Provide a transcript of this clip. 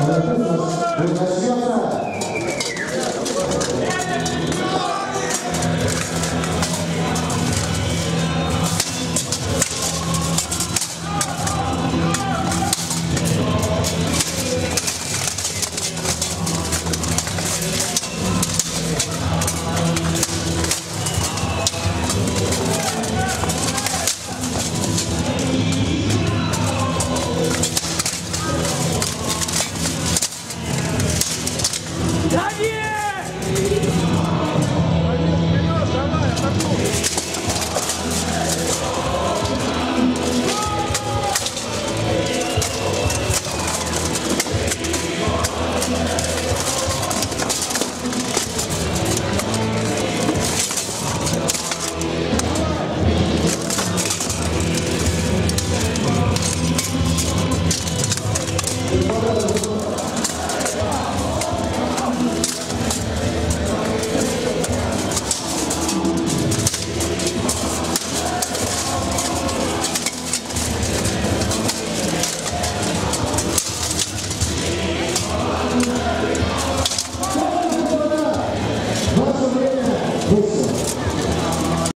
Начнется